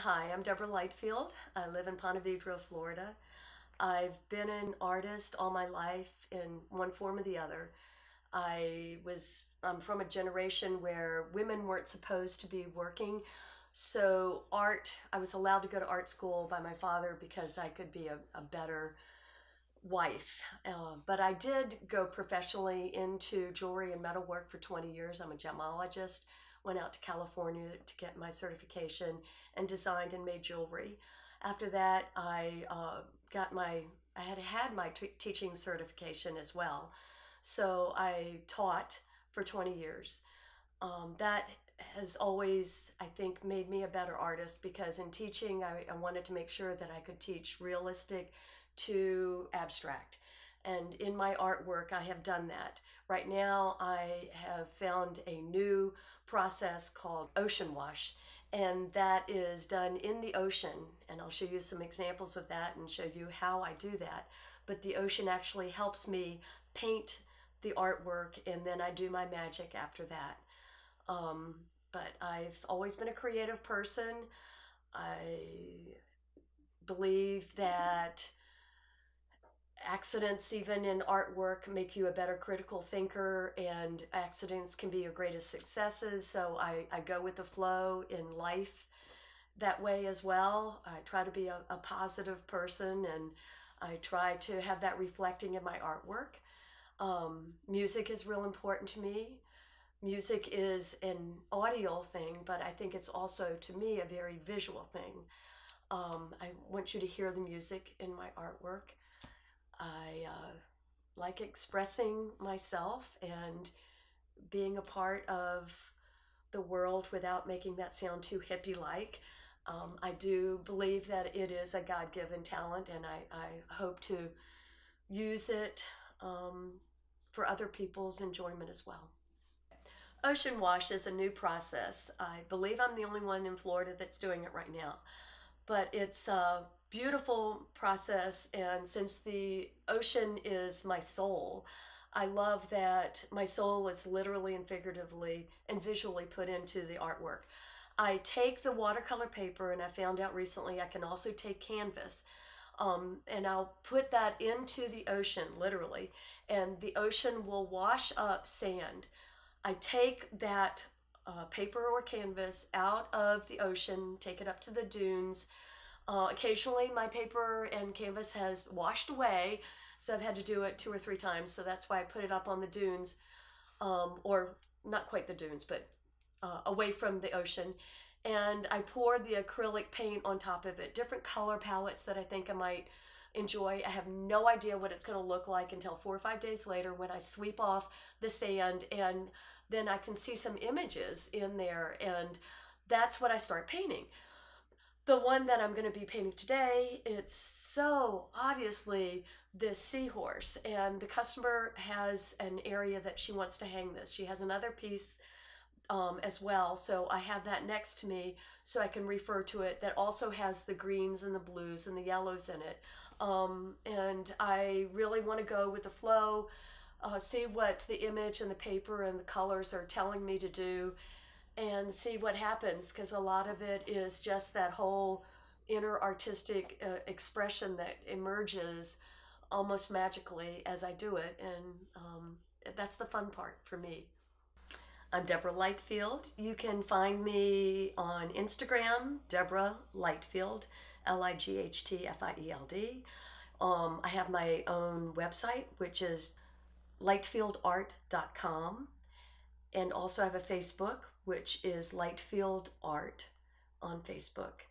Hi, I'm Deborah Lightfield. I live in Ponte Vedra, Florida. I've been an artist all my life in one form or the other. I was I'm from a generation where women weren't supposed to be working. So art, I was allowed to go to art school by my father because I could be a, a better wife. Uh, but I did go professionally into jewelry and metalwork for 20 years. I'm a gemologist. Went out to California to get my certification and designed and made jewelry. After that, I uh, got my I had had my t- teaching certification as well. So I taught for 20 years. Um, that has always, I think, made me a better artist because in teaching, I, I wanted to make sure that I could teach realistic to abstract. And in my artwork, I have done that. Right now, I have found a new process called ocean wash, and that is done in the ocean. And I'll show you some examples of that and show you how I do that. But the ocean actually helps me paint the artwork, and then I do my magic after that. Um, but I've always been a creative person. I believe that accidents even in artwork make you a better critical thinker and accidents can be your greatest successes. So i, I go with the flow in life that way as well. I try to be a, a positive person and i try to have that reflecting in my artwork. Um, music is real important to me. Music is an audio thing but i think it's also to me a very visual thing. Um, i want you to hear the music in my artwork I uh, like expressing myself and being a part of the world without making that sound too hippie like. Um, I do believe that it is a God given talent, and I, I hope to use it um, for other people's enjoyment as well. Ocean wash is a new process. I believe I'm the only one in Florida that's doing it right now but it's a beautiful process. And since the ocean is my soul, I love that my soul is literally and figuratively and visually put into the artwork. I take the watercolor paper, and I found out recently I can also take canvas. Um, and I'll put that into the ocean, literally, and the ocean will wash up sand. I take that uh, paper or canvas out of the ocean, take it up to the dunes. Uh, occasionally, my paper and canvas has washed away, so I've had to do it two or three times. So that's why I put it up on the dunes, um, or not quite the dunes, but uh, away from the ocean. And I poured the acrylic paint on top of it, different color palettes that I think I might enjoy. I have no idea what it's going to look like until four or five days later when I sweep off the sand and then I can see some images in there and that's what I start painting. The one that I'm going to be painting today, it's so obviously this seahorse and the customer has an area that she wants to hang this. She has another piece um, as well. So I have that next to me so I can refer to it that also has the greens and the blues and the yellows in it. Um, and I really want to go with the flow, uh, see what the image and the paper and the colors are telling me to do, and see what happens because a lot of it is just that whole inner artistic uh, expression that emerges almost magically as I do it. And um, that's the fun part for me. I'm Deborah Lightfield. You can find me on Instagram, Deborah Lightfield, L I G H T F I E L D. Um, I have my own website, which is lightfieldart.com. And also I have a Facebook, which is Lightfield Art on Facebook.